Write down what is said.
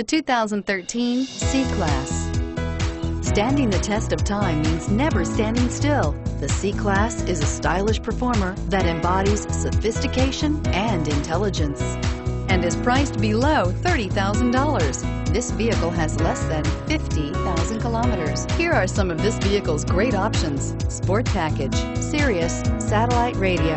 The 2013 C-Class. Standing the test of time means never standing still. The C-Class is a stylish performer that embodies sophistication and intelligence and is priced below $30,000. This vehicle has less than 50,000 kilometers. Here are some of this vehicle's great options. Sport package, Sirius, satellite radio,